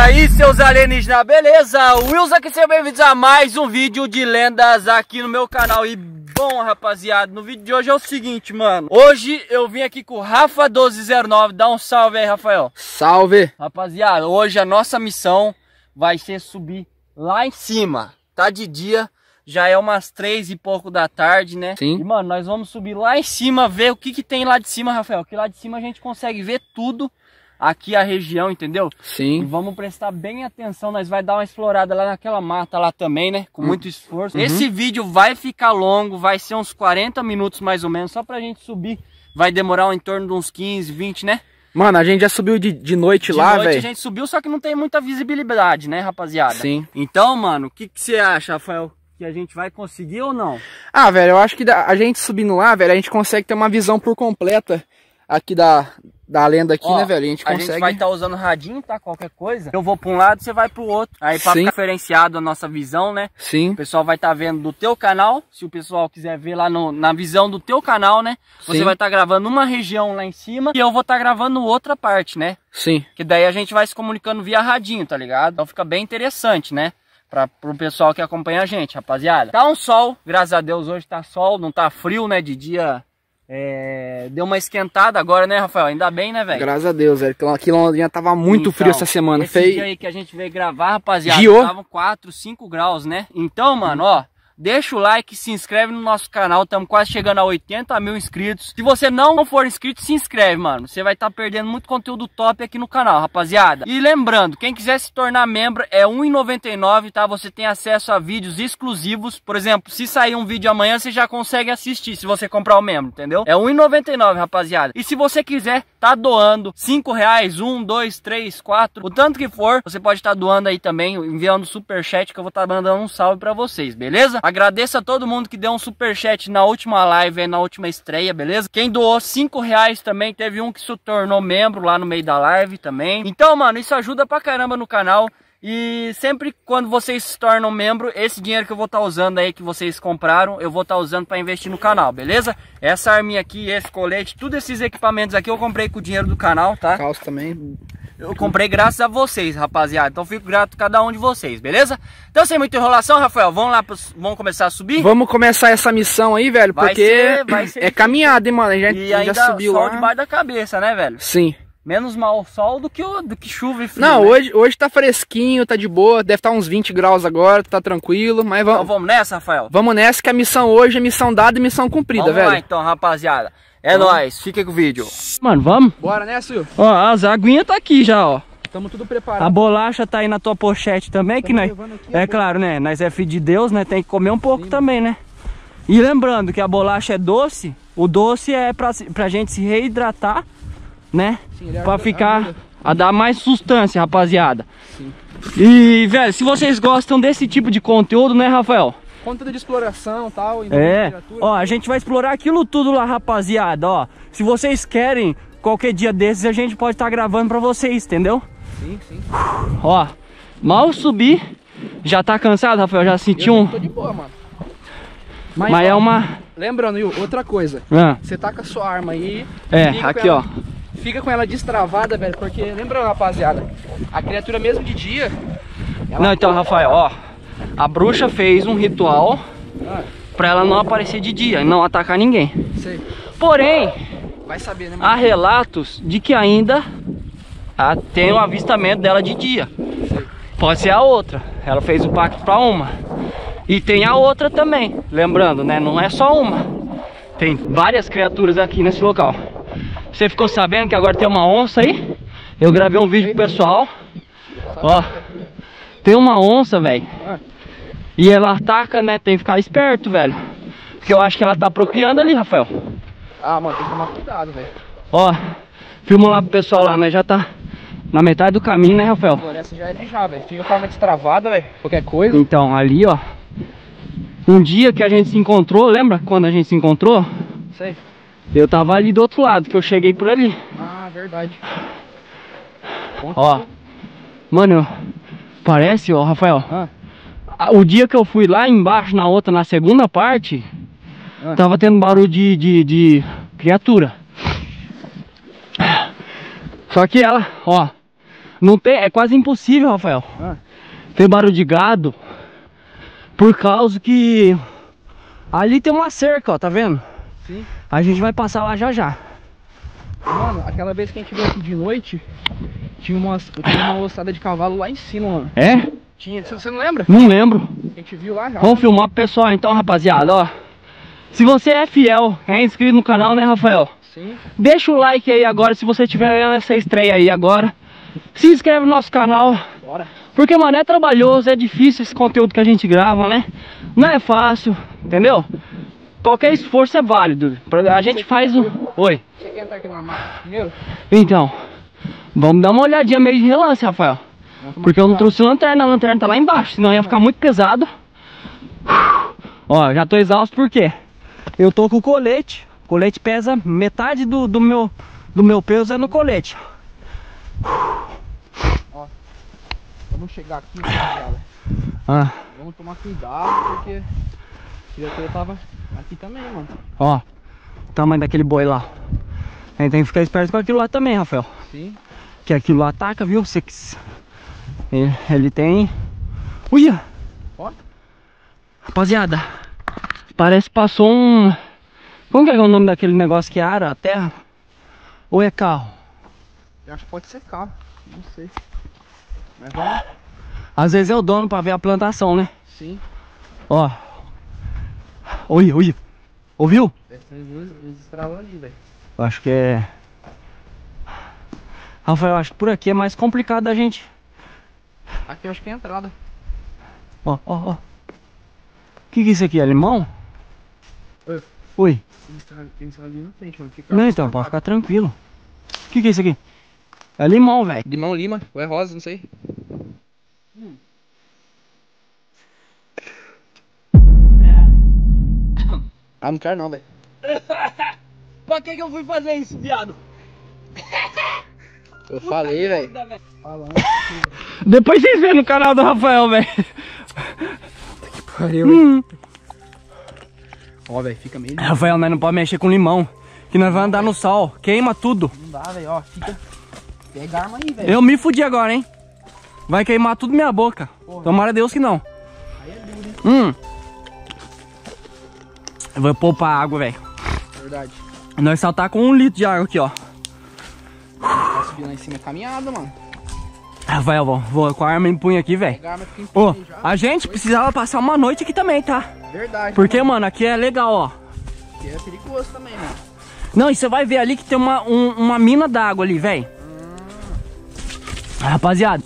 aí, seus alienígenas, beleza? Wilson aqui, sejam bem-vindos a mais um vídeo de lendas aqui no meu canal. E bom, rapaziada, no vídeo de hoje é o seguinte, mano. Hoje eu vim aqui com o Rafa1209, dá um salve aí, Rafael. Salve! Rapaziada, hoje a nossa missão vai ser subir lá em cima. Tá de dia, já é umas três e pouco da tarde, né? Sim. E, mano, nós vamos subir lá em cima, ver o que que tem lá de cima, Rafael. Que lá de cima a gente consegue ver tudo aqui a região, entendeu? E Sim. vamos prestar bem atenção, nós vai dar uma explorada lá naquela mata lá também, né? Com muito esforço. Uhum. Esse vídeo vai ficar longo, vai ser uns 40 minutos mais ou menos, só pra gente subir. Vai demorar em torno de uns 15, 20, né? Mano, a gente já subiu de, de noite De lá, noite a velho. gente subiu, só que não tem muita visibilidade, né, rapaziada? Sim. Então, mano, o que que você acha, Rafael? Que a gente vai conseguir ou não? Ah, velho, eu acho que a gente subindo lá, velho, a gente consegue ter uma visão por completa aqui da, da lenda aqui, Ó, né, velho? A gente A consegue. gente vai estar usando radinho, tá? Qualquer coisa. Eu vou pra um lado, você vai pro outro. Aí Sim. ficar diferenciado a nossa visão, né? Sim. O pessoal vai estar vendo do teu canal. Se o pessoal quiser ver lá no- na visão do teu canal, né? Você Sim. vai estar gravando uma região lá em cima e eu vou estar gravando outra parte, né? Sim. Que daí a gente vai se comunicando via radinho, tá ligado? Então fica bem interessante, né? Pra, pro pessoal que acompanha a gente, rapaziada. Tá um sol, graças a Deus hoje tá sol, não tá frio, né? De dia é, deu uma esquentada agora, né, Rafael? Ainda bem, né, velho? Graças a Deus, velho. Aquilo- Aqui em Londrina tava muito Então, frio essa semana. Esse Fei... dia aí que a gente veio gravar, rapaziada, Giou. estavam 4, 5 graus, né? Então, mano, ó, deixa o like, se inscreve no nosso canal, estamos quase chegando a 80 mil inscritos. Se você não for inscrito, se inscreve, mano. Você vai estar perdendo muito conteúdo top aqui no canal, rapaziada. E lembrando, quem quiser se tornar membro é R$ 1,99, tá? Você tem acesso a vídeos exclusivos. Por exemplo, se sair um vídeo amanhã, você já consegue assistir se você comprar o membro, entendeu? É R$ 1,99, rapaziada. E se você quiser, tá doando 5 reais, 1, 2, 3, 4, o tanto que for, você pode estar doando aí também, enviando super chat que eu vou estar mandando um salve pra vocês, beleza? Agradeço a todo mundo que deu um super chat na última live, na última estreia, beleza? Quem doou 5 reais também, teve um que se tornou membro lá no meio da live também. Então, mano, isso ajuda pra caramba no canal. E sempre quando vocês se tornam membro, esse dinheiro que eu vou estar usando aí, que vocês compraram, eu vou estar usando para investir no canal, beleza? Essa arminha aqui, esse colete, tudo esses equipamentos aqui eu comprei com o dinheiro do canal, tá? Calça também. Eu comprei graças a vocês, rapaziada. Então fico grato a cada um de vocês, beleza? Então sem muita enrolação, Rafael, vamos lá, pros- vamos começar a subir? Vamos começar essa missão aí, velho, Vai porque ser- vai ser é caminhada, hein, mano. A gente, E ainda já subiu sol lá. debaixo da cabeça, né, velho? Sim. Menos mal sol do que, o- do que chuva e frio, Não, né? hoje, hoje tá fresquinho, tá de boa. Deve estar uns 20 graus agora, tá tranquilo. Mas Então vamos, vamos nessa, Rafael? vamos nessa que a missão hoje é missão dada e missão cumprida, Vamos velho. lá então, rapaziada. É Vamos. nóis, fica com o vídeo. Mano, vamos? Bora nessa, Will? Ó, as aguinhas tá aqui já, ó. Tamo tudo A preparado. bolacha tá aí na tua pochete também, que nós... É claro, né? Nós é filho de Deus, né? Tem que comer um pouco também, né? E lembrando que a bolacha é doce, o doce é pra, se- pra gente se reidratar, né? Sim, ele Pra ficar... ajuda. A dar mais sustância, rapaziada. Sim. E, velho, se vocês gostam desse tipo de conteúdo, né, Rafael? Conteúdo de exploração e tal. É, ó, a gente vai explorar aquilo tudo lá, rapaziada, ó. Se vocês querem, qualquer dia desses a gente pode estar gravando pra vocês, entendeu? Sim, sim. Ó, mal subir, já tá cansado, Rafael? Já sentiu um... tô de boa, mano. Mas é ó, uma... Lembrando, Will, outra coisa. Ah, Você tá com a sua arma aí. é, aqui, ela- ó. Fica com ela destravada, velho. Porque, lembrando, rapaziada, a criatura mesmo de dia. Não, então, Rafael, ó. A bruxa fez um ritual Ah, pra ela não aparecer de dia e não atacar ninguém. sei. Porém, Vai saber, né, há relatos de que ainda ah, tem o avistamento dela de dia. Sei. Pode ser a outra. Ela fez o pacto pra uma. E tem a outra também. Lembrando, né? Não é só uma. Tem várias criaturas aqui nesse local. Você ficou sabendo que agora tem uma onça aí? Eu gravei um vídeo pro pessoal. Ó. Tem uma onça, velho. E ela ataca, né? Tem que ficar esperto, velho. Porque eu acho que ela tá procriando ali, Rafael. Ah, mano, tem que tomar cuidado, velho. Ó. Filma lá pro pessoal lá, né? Já tá na metade do caminho, né, Rafael? Floresta já é de já, velho. Fica com a arma destravada, velho. Qualquer coisa. Então, ali, ó. Um dia que a gente se encontrou, lembra quando a gente se encontrou? Sei. Eu tava ali do outro lado, que eu cheguei por ali. Ah, verdade. Ó. Mano, parece, ó, Rafael. Ah. O dia que eu fui lá embaixo, na outra, na segunda parte, Ah. tava tendo barulho de, de, de criatura. Só que ela, ó, Não tem, é quase impossível, Rafael. Ah. Ter barulho de gado. Por causa que ali tem uma cerca, ó, tá vendo? Sim. A gente vai passar lá já já. Mano, aquela vez que a gente veio aqui de noite, tinha uma, tinha uma ossada de cavalo lá em cima, mano. É? Tinha, você não lembra? Não lembro. A gente viu lá já. Vamos filmar pro pessoal então, rapaziada, ó. Se você é fiel, é inscrito no canal, né, Rafael? Sim. Deixa o like aí agora, se você tiver vendo essa estreia aí agora. Se inscreve no nosso canal. Bora. Porque, mano, é trabalhoso, é difícil esse conteúdo que a gente grava, né? Não é fácil, entendeu? Qualquer esforço é válido. A gente faz o... Oi. Você quer entrar aqui no armário primeiro? Então, vamos dar uma olhadinha meio de relance, Rafael. Porque eu não trouxe lanterna, a lanterna tá lá embaixo, senão ia ficar muito pesado. Ó, já tô exausto porque eu tô com o colete. O colete pesa metade do, do meu do meu peso é no colete. Vamos chegar aqui, rapaziada. Ah, Vamos tomar cuidado, porque que eu tava aqui também, mano. ó, o tamanho daquele boi lá. A gente tem que ficar esperto com aquilo lá também, Rafael. Sim. Que aquilo lá ataca, viu? Você que... ele, tem. Uia! Ó. Rapaziada, parece que passou um. Como que é o nome daquele negócio que ara a terra? Ou é carro? Eu acho que pode ser carro. Não sei. Mas vamos. Às vezes é o dono pra ver a plantação, né? Sim. Ó. Oi, oi. Ouviu? Ali. Eu acho que é. Rafael, acho que por aqui é mais complicado da gente. Aqui eu acho que é a entrada. Ó, ó, ó. O que, que é isso aqui? É limão? Oi. Oi. Eles estão eles estão ali na frente, mano. Fica Não, então, pode ficar tranquilo. O que, que é isso aqui? É limão, velho. Limão lima, ou é rosa, não sei. Ah, não quero não, velho. Pra que, que eu fui fazer isso, viado? Eu falei, velho. Falando. Depois vocês vêem no canal do Rafael, velho. Pariu, Hum. Ó, velho, fica meio. Rafael, nós não pode mexer com limão. Que nós vamos andar no sol. Queima tudo. Não dá, velho, ó. Fica. Pega a arma aí, velho. Eu me fudi agora, hein? Vai queimar tudo minha boca. Porra. Tomara Deus que não. Aí é duro, hein? Hum. Eu vou poupar água, velho. Verdade. Nós só tá com um litro de água aqui, ó. Vai subir lá em cima caminhada, mano. Rafael, vou, vou com a arma em punho aqui, velho. Ô, a gente precisava passar uma noite aqui também, tá? Verdade. Porque, mano, aqui é legal, ó. Porque é perigoso também, mano. Não, e você vai ver ali que tem uma, um- uma mina d'água ali, velho. Rapaziada,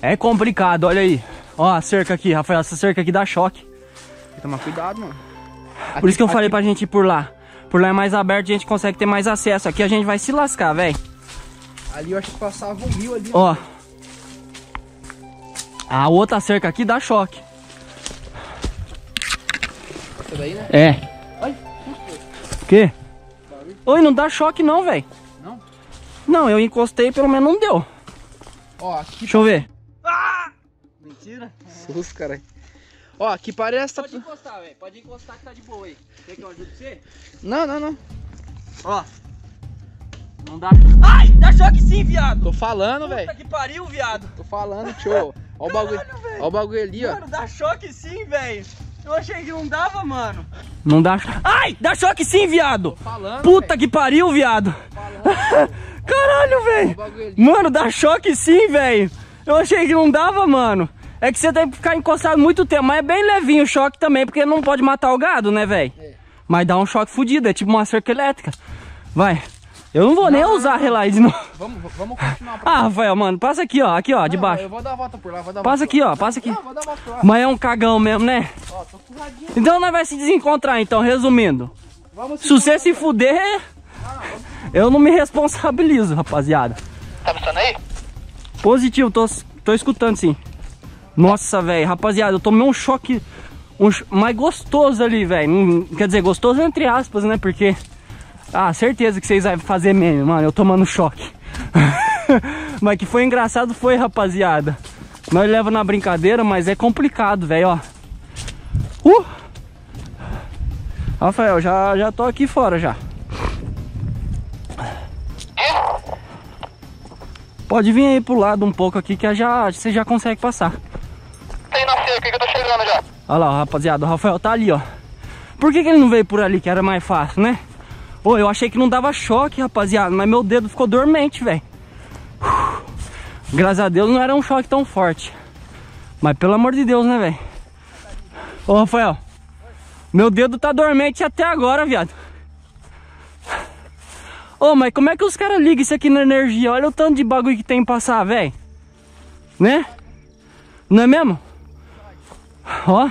é complicado, olha aí. Ó, a cerca aqui, Rafael, essa cerca aqui dá choque. Tem que tomar cuidado, mano. Por isso que eu falei pra gente ir por lá. Por lá é mais aberto, a gente consegue ter mais acesso. Aqui a gente vai se lascar, velho. Ali eu acho que passava um rio ali. Ó. A outra cerca aqui dá choque. Essa daí, né? É. Ai, O quê? Oi, não dá choque não, velho. Não? Não, eu encostei pelo menos não deu. Ó, aqui. Deixa eu ver. Mentira. Sus, cara. Ó, aqui parece. Tá... encostar, velho. Pode encostar que tá de boa aí. Quer que eu ajude você? Não, não, não. Ó. Não dá. Ai, dá choque sim, viado. Tô falando, Puta velho. que pariu, viado. Tô falando, tio. Ó o bagulho. Ó o bagulho ali, ó. Mano, dá choque sim, velho. Eu achei que não dava, mano. Não dá choque. Ai, dá choque sim, viado. Falando. Puta que pariu, viado. Caralho, Ó o velho. Mano, dá choque sim, velho. Eu achei que não dava, mano. É que você tem que ficar encostado muito tempo, mas é bem levinho o choque também, porque não pode matar o gado, né, velho? É. Mas dá um choque fudido, é tipo uma cerca elétrica. Vai. Eu não vou nem Não, usar não, a Relight, não. Vamos, vamos continuar. Ah, Rafael, mano, passa aqui, ó. Aqui, ó, de Não, baixo. Eu vou dar a volta por lá, vou dar a Passa volta aqui, ó, passa aqui. Não, vou dar a volta por lá. Mas é um cagão mesmo, né? Ó, tô curradinho. Então nós vai se desencontrar, então, resumindo. Vamos Se você se fuder, eu não me responsabilizo, rapaziada. Tá me escutando aí? Positivo, tô, tô escutando sim. Nossa, velho, rapaziada, eu tomei um choque um, mais gostoso ali, velho. Não- Quer dizer, gostoso entre aspas, né? Porque. Ah, certeza que vocês vão fazer meme, mano. Eu tomando choque. mas que foi engraçado foi, rapaziada. Nós leva na brincadeira, mas é complicado, velho, ó. Uh! Rafael, já, já tô aqui fora já. Pode vir aí pro lado um pouco aqui que já, você já consegue passar. Tem na cerca que eu tô chegando já. Olha lá, rapaziada, o Rafael tá ali, ó. Por que, que ele não veio por ali, que era mais fácil, né? Ô, eu achei que não dava choque, rapaziada, mas meu dedo ficou dormente, velho. Graças a Deus não era um choque tão forte. Mas pelo amor de Deus, né, velho? Ô, Rafael. Meu dedo tá dormente até agora, viado. Ô, mas como é que os caras ligam isso aqui na energia? Olha o tanto de bagulho que tem que passar, velho. Né? Não é mesmo? Ó.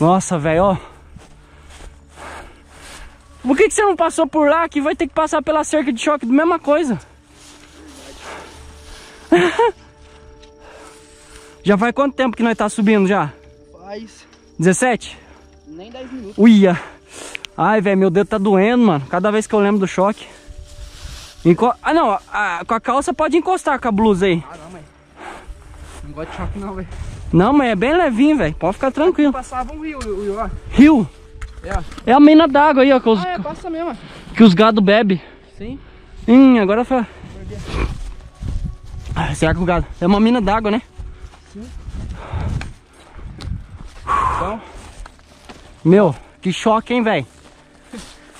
Nossa, velho, ó. Por que, que você não passou por lá que vai ter que passar pela cerca de choque? Mesma coisa. já faz quanto tempo que nós tá subindo já? Faz 17? nem 10 minutos. Uia. Ai, velho, meu dedo tá doendo, mano. Cada vez que eu lembro do choque. Enco... Ah, não. A... Com a calça pode encostar com a blusa aí. Ah, não, mãe. Não gosto de choque não, velho. Não, mas é bem levinho, velho. Pode ficar tranquilo. Passava um rio, rio, ó. Rio? É. É a mina d'água aí, ó. Que os, Ah, é, passa mesmo. que os gado bebe. Sim. Hum, agora foi. Ah, será que o gado? É uma mina d'água, né? Então, Meu, que choque, hein, velho?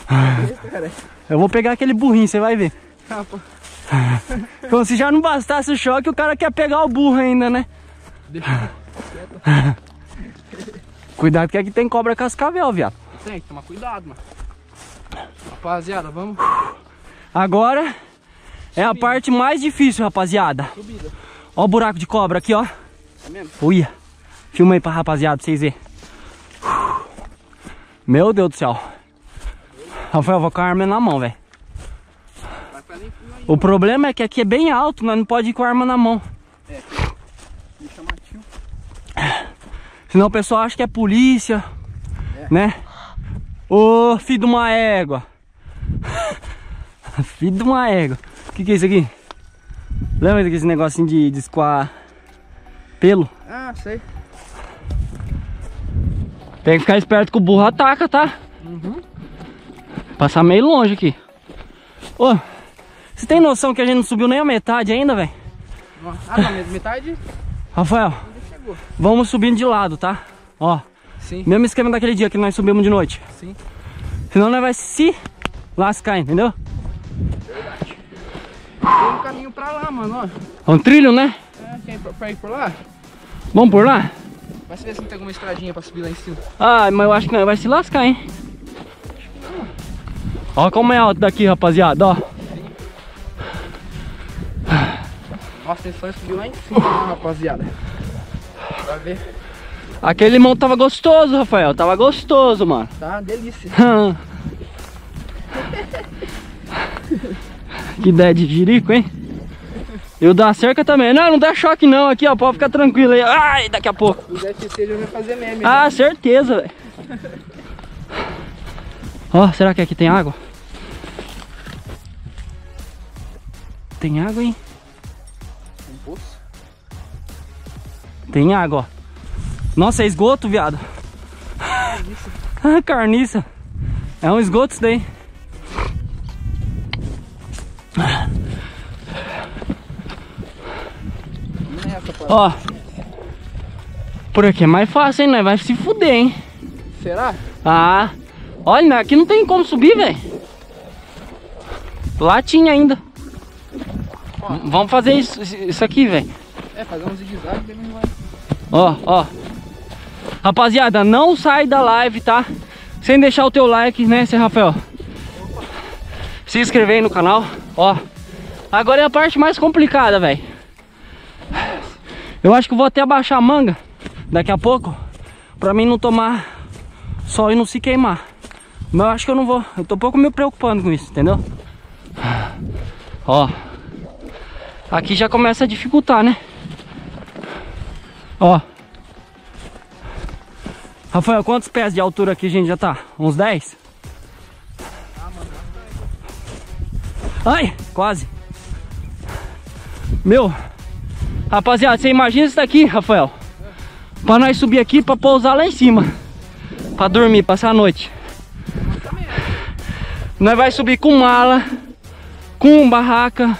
Eu vou pegar aquele burrinho, você vai ver. Ah, pô. Como se já não bastasse o choque, o cara quer pegar o burro ainda, né? Deixa Cuidado que aqui tem cobra cascavel, viado. Tem que tomar cuidado, mano. Rapaziada, vamos. Agora é a parte mais difícil, rapaziada. Subida. Ó o buraco de cobra aqui, ó. Tá mesmo? Uia. Filma aí pra rapaziada, pra vocês verem. Meu Deus do céu. Rafael, vou com a arma na mão, velho. O problema é que aqui é bem alto, nós não pode ir com a arma na mão. Me chamativo. Senão o pessoal acha que é polícia, né? Ô, filho de uma égua. filho de uma égua. O que, que é isso aqui? Lembra desse negocinho de, de escoar pelo? Ah, sei. Tem que ficar esperto que o burro ataca, tá? Uhum. Passar meio longe aqui. Ô, você tem noção que a gente não subiu nem a metade ainda, velho? Ah, não, mas metade Rafael, vamos subindo de lado, tá? Ó, Sim, mesmo esquema daquele dia que nós subimos de noite. sim. Senão nós vai se lascar, entendeu? Tem um caminho pra lá, mano, ó. É um trilho, né? É, quer ir pra, pra ir por lá? Vamos por lá? Vai ver se não tem alguma estradinha pra subir lá em cima. Ah, mas eu acho que não, vai se lascar, hein? Ó como é alto daqui, rapaziada, ó. Nossa, tem só subir lá em cima, né, rapaziada. Pra ver. Aquele limão tava gostoso, Rafael. Tava gostoso, mano. Tá uma delícia. que ideia de jirico, hein? Eu da cerca também. Não, não dá choque não aqui, ó. Pode ficar tranquilo aí. Ai, daqui a pouco. O já vai fazer meme. né? Ah, certeza, velho. Ó, será que aqui tem água? Tem água, hein? Um poço. Tem água, ó. Nossa, é esgoto, viado. Ah, carniça. É um esgoto isso daí. Não. Ó. Por aqui é mais fácil, hein? Nós vai se fuder, hein? Será? Ah. Olha, né, aqui não tem como subir, velho. Lá tinha ainda. Ó. Vamos fazer isso, isso aqui, velho. É, fazer um zigue-zague e depois vai. Ó, ó. Rapaziada, não sai da live, tá? Sem deixar o teu like, né, Zé Rafael? Se inscrever aí no canal, ó. Agora é a parte mais complicada, velho. Eu acho que vou até abaixar a manga daqui a pouco pra mim não tomar sol e não se queimar. Mas eu acho que eu não vou. Eu tô um pouco me preocupando com isso, entendeu? Ó. Aqui já começa a dificultar, né? Ó. Rafael, quantos pés de altura aqui gente já tá? Uns 10? Ai, quase. Meu, rapaziada, você imagina isso daqui, Rafael? Pra nós subir aqui pra pousar lá em cima. Pra dormir, passar a noite. Nós vai subir com mala, com barraca,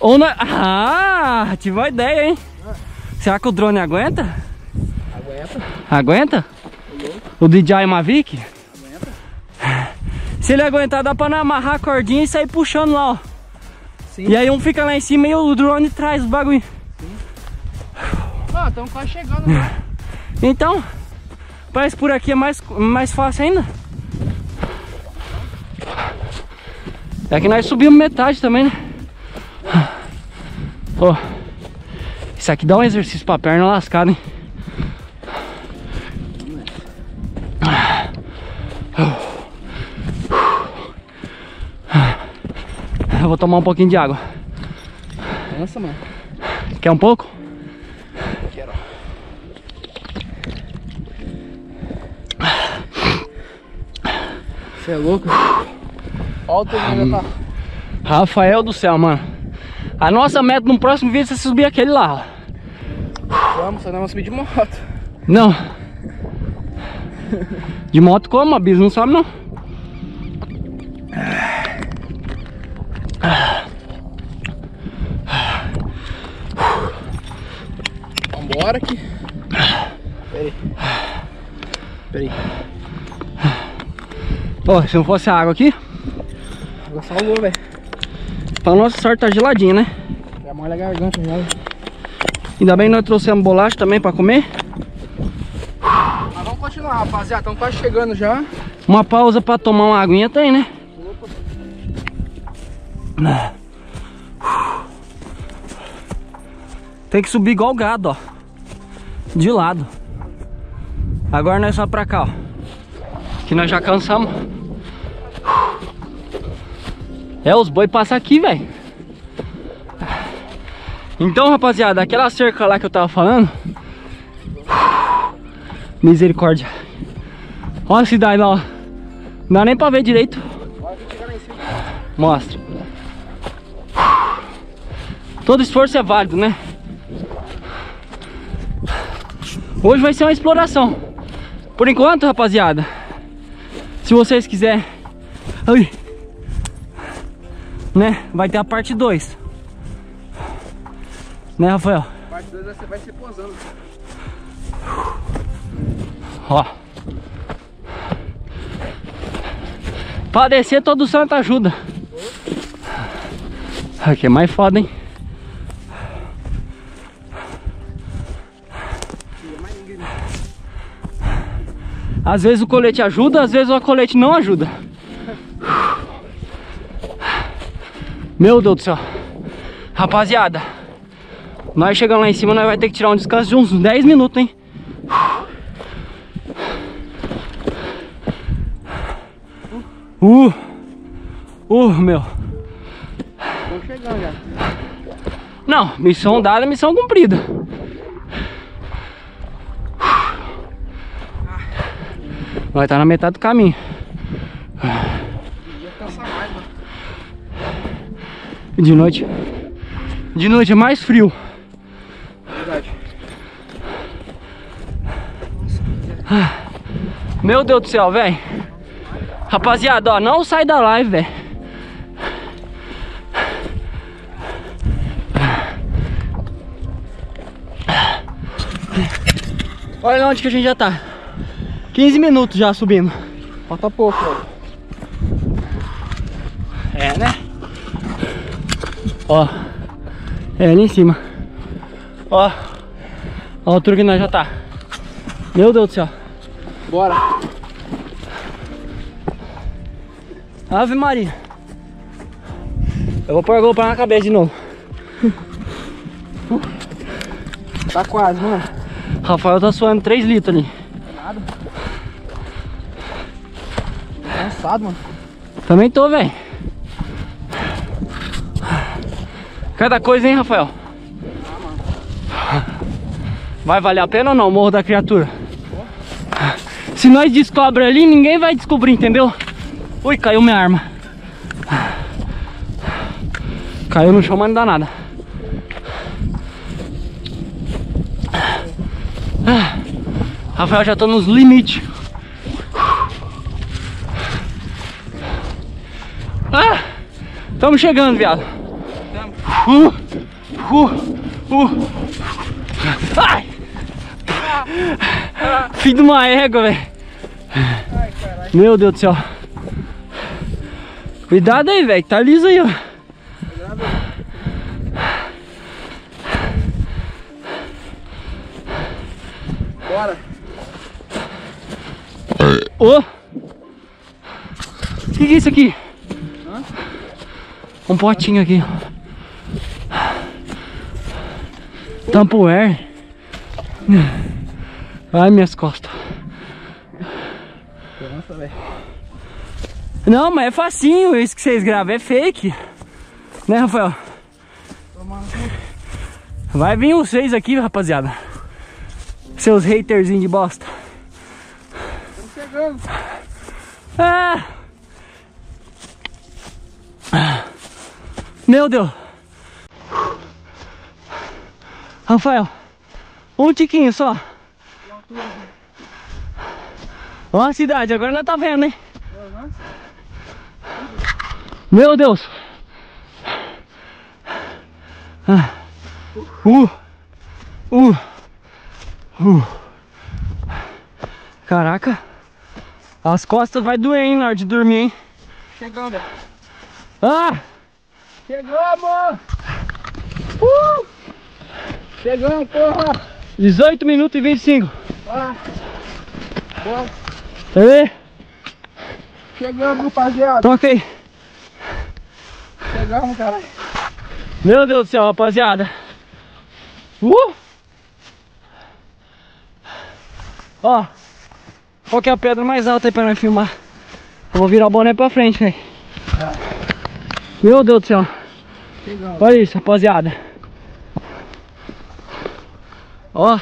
Ou na... Ah, tive uma ideia, hein? Será que o drone aguenta? Aguenta. Aguenta? O DJI Mavic? Aguenta. Se ele aguentar, dá pra amarrar a cordinha e sair puxando lá, ó. Sim. E aí um fica lá em cima e o drone traz o bagulho. Ah, estamos quase chegando já. Então, parece por aqui é mais, mais fácil ainda. É que nós subimos metade também, né? Ó, isso aqui dá um exercício pra perna lascada, hein? Vou tomar um pouquinho de água. Nossa, mano. Quer um pouco? Quero. Você é louco? Olha o tamanho ainda tá. Rafael do céu, mano. A nossa meta no próximo vídeo é subir aquele lá. Vamos, só não vamos subir de moto. Não. De moto como? A bis não sobe não. Vambora aqui. Pera aí. Pera aí. Ó, se não fosse a água aqui, Água salvou, velho. pra nossa sorte tá geladinha, né? Já molha a garganta já. Ainda bem que nós trouxemos bolacha também pra comer. Mas vamos continuar, rapaziada. Estamos quase chegando já. Uma pausa pra tomar uma aguinha tem, né? Tem que subir igual gado, ó. De lado. Agora nós só pra cá, ó. Que nós já cansamos. É, os boi passam aqui, velho. Então, rapaziada, aquela cerca lá que eu tava falando. Misericórdia. Olha a cidade lá, ó. Não dá nem pra ver direito. Mostra. Todo esforço é válido, né? Hoje vai ser uma exploração. Por enquanto, rapaziada. Se vocês quiserem. Ai, né? Vai ter a parte 2. Né, Rafael? Parte 2 você vai ser posando. Ó. Pra descer todo santo ajuda. Aqui é mais foda, hein? Às vezes o colete ajuda, às vezes o colete não ajuda. Meu Deus do céu. Rapaziada, nós chegamos lá em cima, nós vai ter que tirar um descanso de uns 10 minutos, hein? Uh! Uh, meu. Estamos chegando já. Não, missão dada, missão cumprida. Vai estar na metade do caminho. De noite. De noite é mais frio. Verdade. Meu Deus do céu, velho. Rapaziada, ó, não sai da live, velho. Olha onde que a gente já tá. 15 minutos já subindo. Falta pouco, ó. É, né? Ó. É ali em cima. Ó. Ó a altura que nós já tá. Meu Deus do céu. Bora. Ave Maria. Eu vou pôr a GoPro na cabeça de novo. Tá quase, mano. Rafael tá suando 3 litros ali. Cansado, mano. Também tô, velho. Cada coisa, hein, Rafael? Vai valer a pena ou não, o Morro da Criatura? Se nós descobre ali, ninguém vai descobrir, entendeu? Ui, caiu minha arma. Caiu no chão, mas não dá nada. Rafael já tô nos limites. Estamos chegando, viado. Tamo. Uh, uh, uh. Ai! Filho de uma égua, velho. Meu Deus do céu. Cuidado aí, velho. Tá liso aí, ó. Bora. Ô! O que, que é isso aqui? Um potinho aqui. Tupperware. Ai, minhas costas. Não, mas é facinho isso que vocês gravam, é fake. Né, Rafael? Vai vir vocês aqui, rapaziada. Seus haterzinhos de bosta. Estamos chegando. Ah! Meu Deus! Rafael, um tiquinho só. Ó a cidade, agora nós tá vendo, hein? Meu Deus! Ah. Uh! Uh! Uh! Caraca! As costas vai doer, hein, na hora de dormir, hein? Chegando. Ah! Chegamos! Uh! Chegamos, porra! 18 minutos e 25. Ah. Bora. Aí, Chegamos, rapaziada. toca aí. Chegamos, caralho. Meu Deus do céu, rapaziada. Uh! Ó, qual que é a pedra mais alta aí pra nós filmar? Eu vou virar o boné pra frente, velho. Meu Deus do céu. Chegamos. Olha isso, rapaziada. Ó.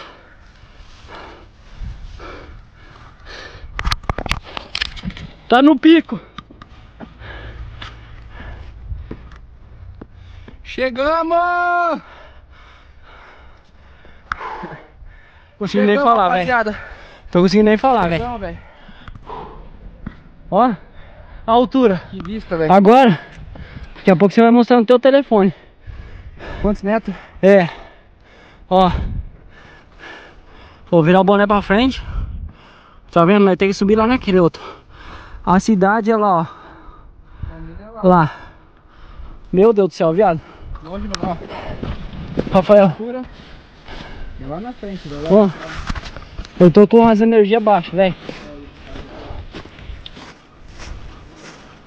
Tá no pico. Chegamos! Consigo nem falar, velho. Tô conseguindo nem falar, velho. Ó. A altura. Que vista, velho. Agora, daqui a pouco você vai mostrar no teu telefone. Quantos metros? É. Ó. Vou virar o boné pra frente. Tá vendo? Nós temos que subir lá naquele outro. A cidade é lá, ó. Lá. Meu Deus do céu, viado. Longe no ó. Rafael. É lá na frente, velho. Ó. Eu tô com as energias baixas, velho.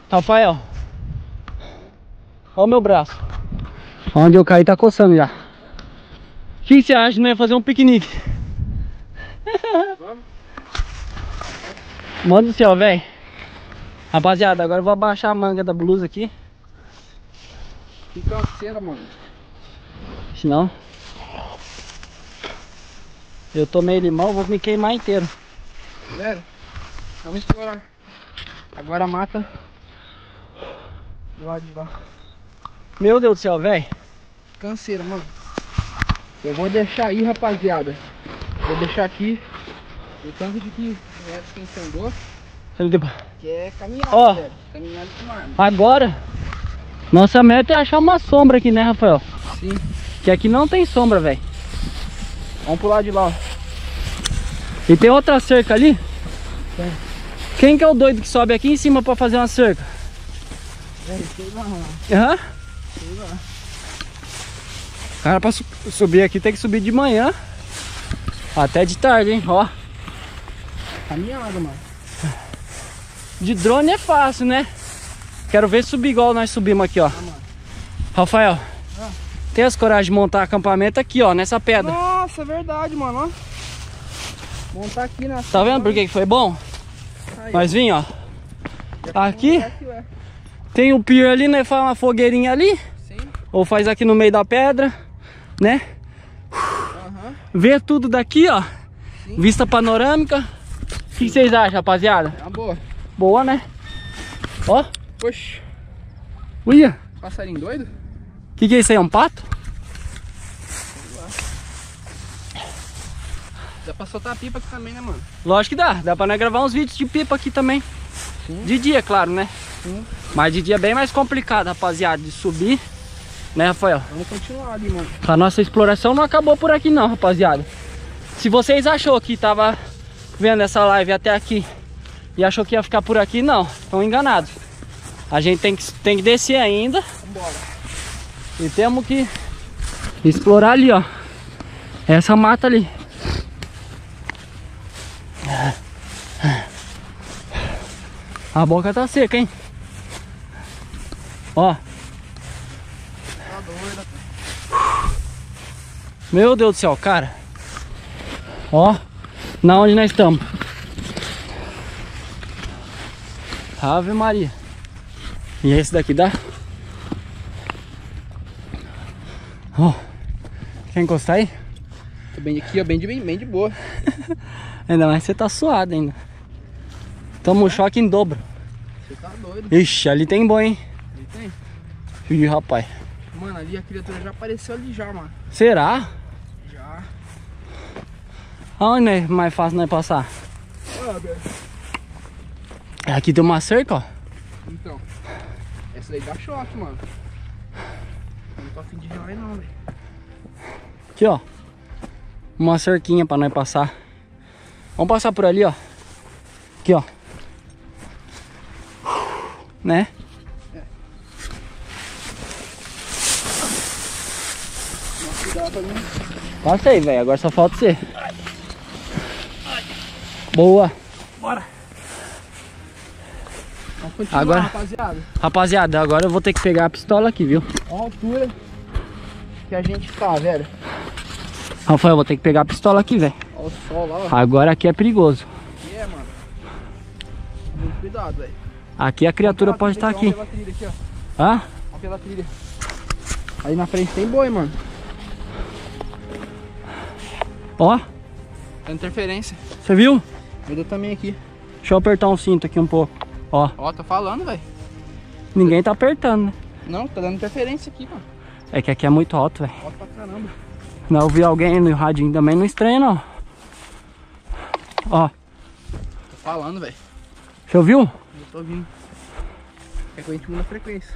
Rafael. Ó o meu braço. Onde eu caí tá coçando já. O que você acha de não ia fazer um piquenique? Vamos. Mano do céu, velho. Rapaziada, agora eu vou abaixar a manga da blusa aqui. Que canseira, mano. Senão. Eu tomei limão, vou me queimar inteiro. Galera, vamos explorar. Agora mata. Do lado de lá. Meu Deus do céu, velho. Canseira, mano. Eu vou deixar aí, rapaziada. Vou deixar aqui. O tanto de que é descansando, que é caminhada, Ó. velho. Caminhada com arma. Agora, nossa meta é achar uma sombra aqui, né, Rafael? Sim. Que aqui não tem sombra, velho. Vamos pro lado de lá, ó. E tem outra cerca ali. Tem. Quem que é o doido que sobe aqui em cima pra fazer uma cerca? É, sei lá, mano. Aham. Cara, pra su- subir aqui tem que subir de manhã. Até de tarde, hein? Ó. Caminhada, mano. De drone é fácil, né? Quero ver subir igual nós subimos aqui, ó. Rafael, Ah. tem as coragem de montar acampamento aqui, ó, nessa pedra. Nossa, é verdade, mano, ó. Montar aqui na Tá vendo por que foi bom? Aí, Nós vim, ó. Aqui Aqui, tem o pier ali, né? Faz uma fogueirinha ali. Ou faz aqui no meio da pedra, né? Aham. Vê tudo daqui, ó. Sim. Vista panorâmica. O que vocês acham, rapaziada? É uma boa. Boa, né? Ó, Poxa. uia. Passarinho doido? O que, que é isso aí? É um pato? Dá pra soltar a pipa aqui também, né, mano? Lógico que dá. Dá pra nós gravar uns vídeos de pipa aqui também. Sim. De dia, claro, né? Sim. Mas de dia é bem mais complicado, rapaziada, de subir. Né, Rafael? Vamos continuar ali, mano. A nossa exploração não acabou por aqui não, rapaziada. Se vocês achou que tava vendo essa live até aqui e achou que ia ficar por aqui, não. Estão enganados. A gente tem que, tem que descer ainda. Vambora. E temos que explorar ali, ó. Essa mata ali. A boca tá seca, hein? Ó. Tá doido. Meu Deus do céu, cara. Ó. Na onde nós estamos. Ave Maria. E esse daqui dá? Ó. Quer encostar aí? Tô bem aqui, ó, bem de, bem de boa. Ainda mais você tá suado ainda. Tamo choque em dobro. Você tá doido. Ixi, ali tem boi, hein? Ele tem? Ih, rapaz. Mano, ali a criatura já apareceu ali já, mano. Será? Já. Aonde é mais fácil nós passar? Ah, velho. Aqui tem uma cerca, ó. Então. Essa daí dá choque, mano. Não tô afim de lá não, velho. Aqui, ó. Uma cerquinha pra nós passar. Vamos passar por ali, ó. Aqui, ó. Né? Ali. Passa aí, velho. Agora só falta você. Boa. Bora. Continuar, Agora- rapaziada. Rapaziada, agora eu vou ter que pegar a pistola aqui, viu? Olha a altura que a gente tá, velho. Rafael, eu vou ter que pegar a pistola aqui, velho. Olha o sol lá, ó. Agora aqui é perigoso. Aqui é, mano. Muito cuidado, velho. Aqui a criatura pode estar trilha aqui. Aqui. Hã? Vamos pela trilha. Aí na frente tem boi, mano. Ó, Tá interferência. você viu? Eu dou também aqui. Deixa eu apertar um cinto aqui um pouco. Ó, Ó, tô falando, velho. ninguém tá apertando, né? Não, tá dando interferência aqui, mano. É que aqui é muito alto, velho. Alto pra caramba. Não ouvi alguém no radinho também, não estranho, não. Ó, Tô falando, velho. você ouviu? Eu tô ouvindo. É que a gente muda a frequência.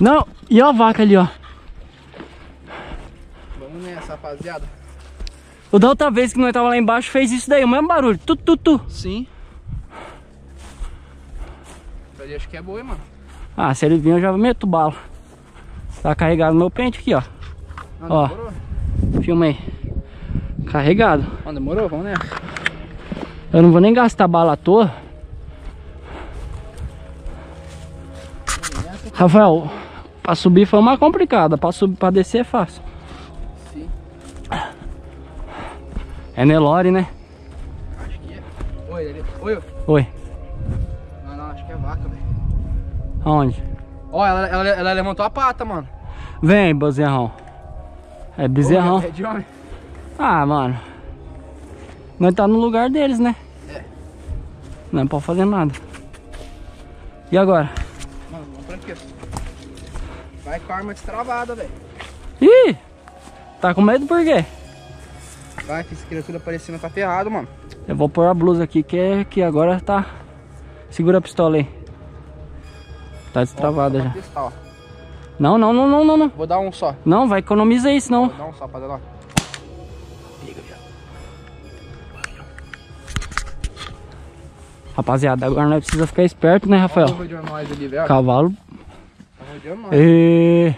Não, e a vaca ali, ó. Vamos nessa, rapaziada. O da outra vez que nós tava lá embaixo fez isso daí, o mesmo barulho. Tu, tu, tu. Sim. Ali acho que é boi, mano. Ah, se ele vir eu já meto bala. Tá carregado no meu pente aqui, ó. Não, Ó. demorou? Filma aí. Carregado. Não, demorou? Vamos nessa. Eu não vou nem gastar bala à toa. Rafael, pra subir foi uma complicada. Pra, subir, pra descer é fácil. É Nelore, né? Acho que é. Oi, ali. Oi. Oi. Não, não, acho que é vaca, velho. Aonde? Ó, ela, ela, ela levantou a pata, mano. Vem, bezerrão. É bezerrão. É de homem. Ah, mano. Nós tá no lugar deles, né? É. Não pode fazer nada. E agora? Mano, vamos pra aqui. Vai com a arma destravada, velho. Ih! Tá com medo por quê? Vai, que essa criatura aparecendo tá ferrado, mano. Eu vou pôr a blusa aqui que, é, que agora tá. Segura a pistola aí. Tá destravada Ó, já. testar. Não, não, não, não, não, não. Vou dar um só. Não, vai economiza aí, senão. Vou dar um só, rapaziada, ó. Rapaziada, agora nós precisamos ficar esperto, né, Rafael? Ali. Cavalo. E...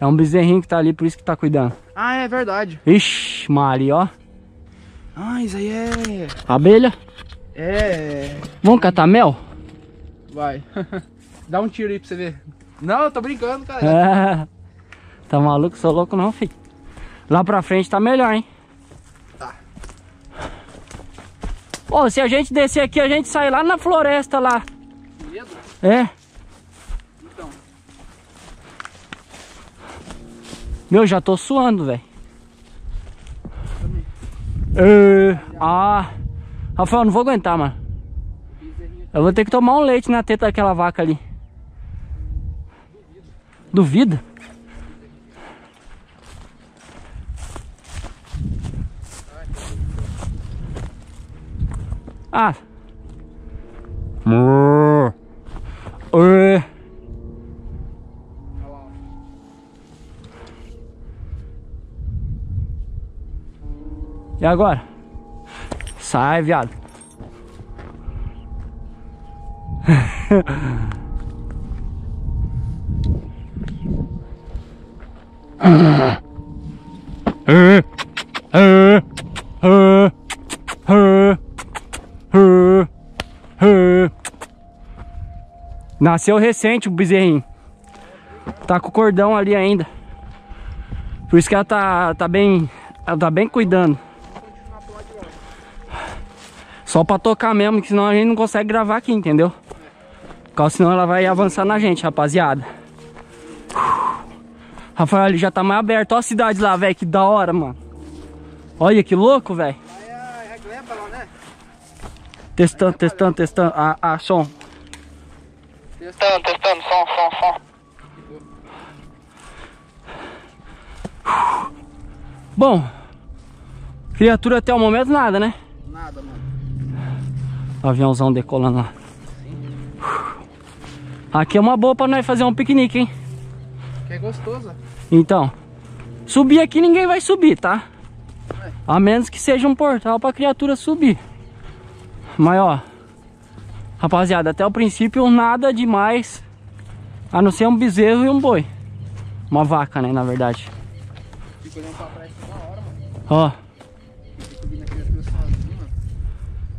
É um bezerrinho que tá ali, por isso que tá cuidando. Ah, é verdade. Ixi, Mari, ó. Ah, isso aí é... Abelha. É... Vamos catar mel? Vai. Dá um tiro aí pra você ver. Não, eu tô brincando, cara. É. Tá maluco? Sou louco não, filho. Lá pra frente tá melhor, hein? Tá. Ô, se a gente descer aqui, a gente sai lá na floresta lá. Medo? É. Meu, já tô suando, velho. É. Ah. Rafael, não vou aguentar, mano. Eu vou ter que tomar um leite na teta daquela vaca ali. Duvida? Ah. Mô. E agora? Sai, viado. Nasceu recente o bezerrinho. Tá com o cordão ali ainda. Por isso que ela tá, tá bem. Ela tá bem cuidando. Só pra tocar mesmo, que senão a gente não consegue gravar aqui, entendeu? Porque senão ela vai avançar na gente, rapaziada. Rafael, ali já tá mais aberto. Olha a cidade lá, velho, que da hora, mano. Olha que louco, velho. É né? Testando, testando, testando. Ah, ah, som. Testando, testando, som, som, som. Bom, criatura até o momento nada, né? Nada, mano. Aviãozão decolando lá. Aqui é uma boa pra nós fazer um piquenique, hein? Que é gostoso. Então, subir aqui ninguém vai subir, tá? A menos que seja um portal pra criatura subir. Mas ó, rapaziada, até o princípio nada demais. A não ser um bezerro e um boi. Uma vaca, né, na verdade. Fico olhando pra trás toda hora, mano. Ó, Fico subindo aqui as coisas sozinho, mano.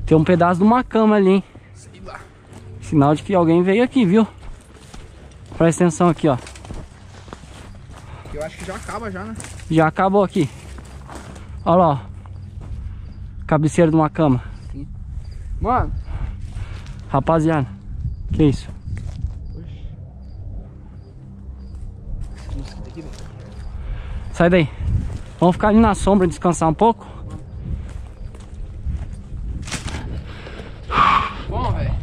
Tem um pedaço de uma cama ali, hein? Sei lá. Sinal de que alguém veio aqui, viu? Presta atenção aqui, ó. Eu acho que já acaba já, né? Já acabou aqui. Olha lá, ó. Cabeceira de uma cama. Mano, Rapaziada, que isso? velho. Sai daí. Vamos ficar ali na sombra descansar um pouco. Bom, velho.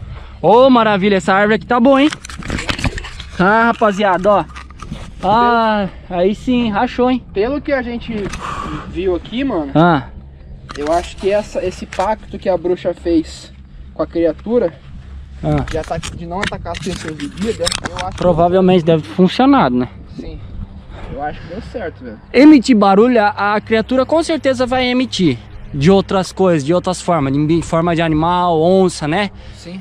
Ô, maravilha, essa árvore aqui tá boa, hein? Ah, rapaziada, ó. Ah, aí sim, rachou, hein? Pelo que a gente viu aqui, mano, Ah, eu acho que essa, esse pacto que a bruxa fez com a criatura ah. de, ata- de não atacar as pessoas de dia, eu acho Provavelmente deve ter funcionado, né? que sim. Eu acho que deu certo, velho. Emitir barulho, a, a criatura com certeza vai emitir. De outras coisas, de outras formas, de forma de animal, onça, né? Sim.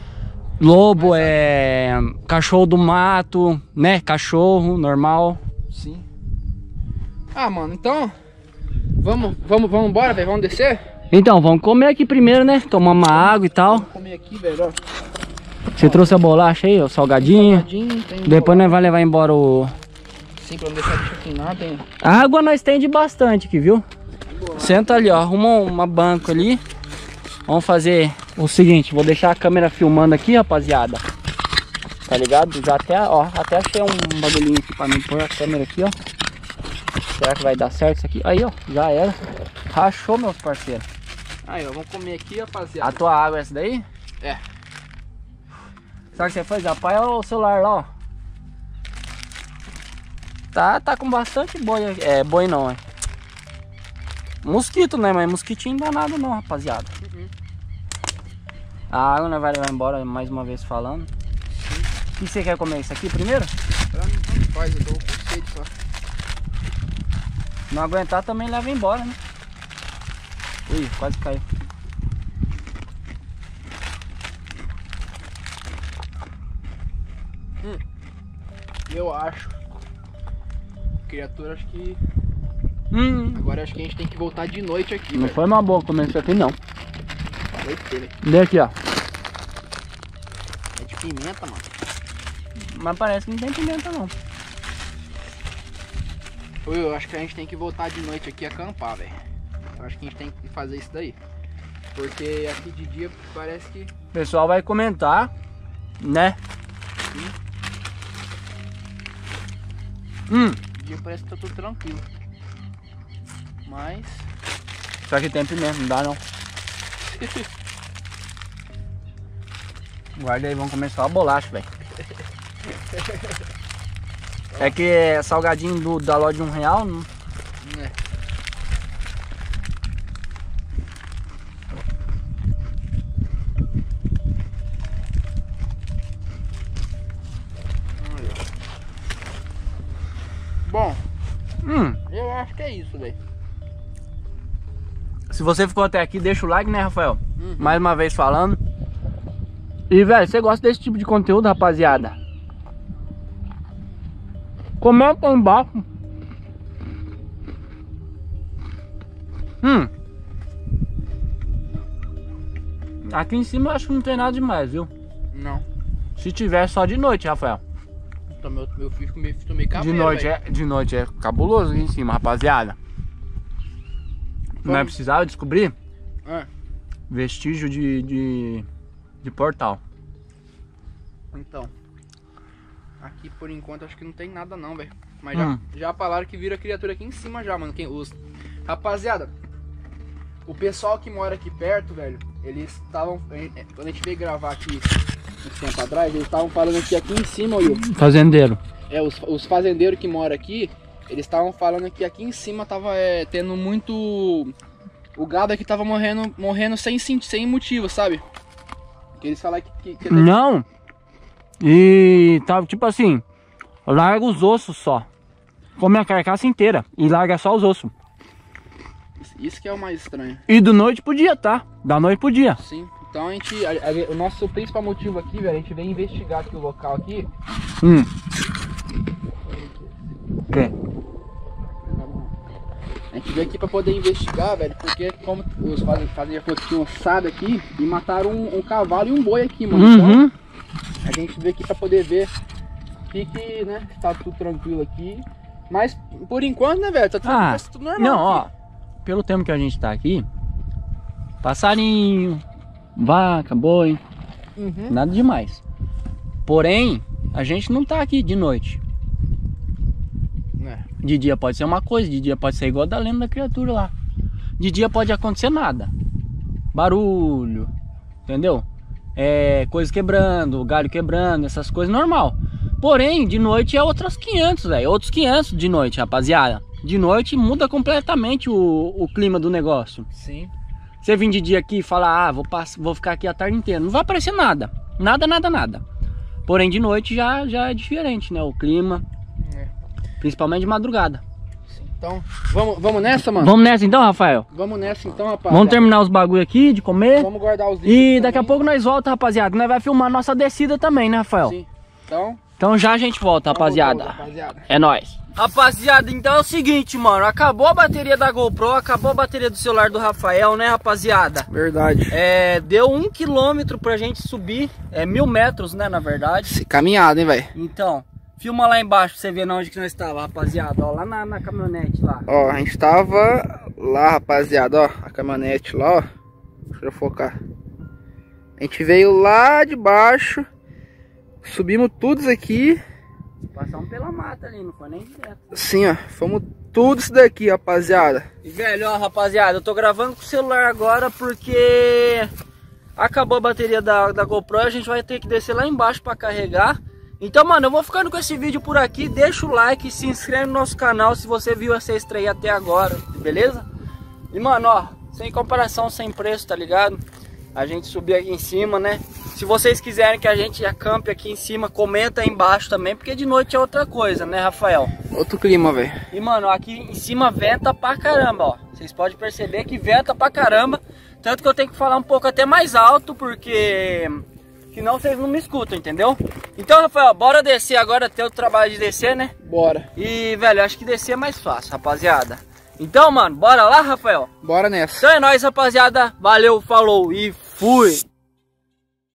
Lobo, é. Cachorro do mato, né? Cachorro, normal. Sim. Ah, mano, então. Vamos, vamos, vamos embora, velho. Vamos descer? Então, vamos comer aqui primeiro, né? Tomar uma água e tal. Vamos comer aqui, velho. Você trouxe a bolacha aí, o salgadinho. Salgadinho, tem Depois nós vai levar embora o. Sim, pra não deixar afinar, tem. A água nós tem de bastante aqui, viu? Senta ali, ó. Arruma uma banca ali. Vamos fazer o seguinte, vou deixar a câmera filmando aqui, rapaziada. Tá ligado? Já até, ó, até achei um bagulhinho aqui pra mim pôr a câmera aqui, ó. Será que vai dar certo isso aqui? Aí, ó, já era. Rachou, meus parceiros. Aí, ó, vamos comer aqui, A rapaziada. tua água é essa daí? É. Sabe o que você faz? Apaga o celular lá, ó. Tá, tá com bastante boi. aqui. É, boi não, é. Mosquito, né? Mas mosquitinho não dá nada não, rapaziada. Uhum. A água vai levar embora, mais uma vez falando. O que você quer comer? Isso aqui primeiro? Pra mim, tanto faz, eu tô com sede só. Não aguentar também leva embora, né? Ui, quase caiu. Eu acho. Criatura, acho que. Hum, Agora acho que a gente tem que voltar de noite aqui, não velho. foi uma boa comer isso aqui não. Vê aqui, ó. É de pimenta, mano. Mas parece que não tem pimenta não. Ô, Eu acho que a gente tem que voltar de noite aqui e acampar, velho. Eu acho que a gente tem que fazer isso daí. Porque aqui de dia parece que. O pessoal vai comentar, né? Hum, De dia parece que tá tudo tranquilo. Mas. só que tem pimenta, não dá não. Guarda aí, vamos comer só a bolacha, velho. É que é salgadinho do, da loja de um real, não, Né. Bom, Hum, eu acho que é isso, velho. Se você ficou até aqui, deixa o like, né, Rafael? Uhum. Mais uma vez falando. E, velho, você gosta desse tipo de conteúdo, rapaziada? Comenta aí embaixo. Hum. Aqui em cima eu acho que não tem nada demais, viu? Não. Se tiver só de noite, Rafael. Meu, filho meio, meio caveiro, de noite é De noite é cabuloso aqui em cima, rapaziada. Não é precisava descobrir? É. Vestígio de, de, de portal. Então. Aqui por enquanto acho que não tem nada não, velho. Mas hum. já, já falaram que vira criatura aqui em cima já, mano. Quem, os... Rapaziada, o pessoal que mora aqui perto, velho, eles estavam. Quando a gente veio gravar aqui um tempo atrás, eles estavam falando que aqui em cima, Will. Fazendeiro. É, os, os fazendeiros que moram aqui, eles estavam falando que aqui em cima tava é, tendo muito. O gado aqui tava morrendo, morrendo sem, sem motivo, sabe? Eles falaram que. que, que Não! E tava tipo assim, larga os ossos só. Come a carcaça inteira e larga só os ossos. Isso que é o mais estranho. E do noite pro dia, tá? Da noite pro dia. Sim. Então a gente. A, a, o nosso principal motivo aqui, velho, a gente vem investigar aqui o local aqui. Hum. O quê? A gente veio aqui pra poder investigar, velho, porque como os fazendeiros que tinham ossado aqui e mataram um, um, cavalo e um boi aqui, mano. Uhum. Então, a gente veio aqui pra poder ver que, que né, tá tudo tranquilo aqui. Mas por enquanto, né, velho, tá tudo, ah, tá tudo normal. Não, aqui. ó, pelo tempo que a gente tá aqui, passarinho, vaca, boi, uhum. nada demais. Porém, a gente não tá aqui de noite. De dia pode ser uma coisa, de dia pode ser igual da lenda da criatura lá. De dia pode acontecer nada. Barulho, entendeu? É, coisa quebrando, galho quebrando, essas coisas normal. Porém, de noite é outras 500, velho. Outros 500 de noite, rapaziada. De noite muda completamente o, o clima do negócio. Sim. Você vir de dia aqui e falar, ah, vou, passar, vou ficar aqui a tarde inteira. Não vai aparecer nada. Nada, nada, nada. Porém, de noite já, já é diferente, né? O clima. Principalmente de madrugada. Então, vamos, vamos nessa, mano? Vamos nessa então, Rafael? Vamos nessa então, rapaz. Vamos terminar os bagulho aqui de comer. Vamos guardar os E daqui a pouco nós volta, rapaziada. Nós vai filmar nossa descida também, né, Rafael? Sim. Então... Então já a gente volta, rapaziada. Volta, rapaziada. É nóis. Rapaziada, então é o seguinte, mano. Acabou a bateria da GoPro, acabou a bateria do celular do Rafael, né, rapaziada? Verdade. É, deu um quilômetro pra gente subir. É mil metros, né, na verdade. Caminhada, hein, velho? Então, filma lá embaixo pra você ver onde que nós estava, rapaziada. Ó, lá na, na caminhonete lá. Ó, a gente tava lá, rapaziada, ó. A caminhonete lá, ó. Deixa eu focar. A gente veio lá de baixo. Subimos tudo aqui. Passamos pela mata ali, não foi nem direto. Sim, ó. Fomos tudo isso daqui, rapaziada. E velho, ó, rapaziada, eu tô gravando com o celular agora porque acabou a bateria da, da GoPro. A gente vai ter que descer lá embaixo pra carregar. Então, mano, eu vou ficando com esse vídeo por aqui. Deixa o like, se inscreve no nosso canal se você viu essa estreia até agora, beleza? E, mano, ó, sem comparação, sem preço, tá ligado? A gente subiu aqui em cima, né? Se vocês quiserem que a gente acampe aqui em cima, comenta aí embaixo também, porque de noite é outra coisa, né, Rafael? Outro clima, velho. E, mano, aqui em cima venta pra caramba, ó. Vocês podem perceber que venta pra caramba. Tanto que eu tenho que falar um pouco até mais alto, porque... Senão vocês não me escutam, entendeu? Então, Rafael, bora descer agora, ter o trabalho de descer, né? Bora. E, velho, acho que descer é mais fácil, rapaziada. Então, mano, bora lá, Rafael? Bora nessa. Então é nóis, rapaziada. Valeu, falou e fui!